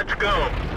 Let's go.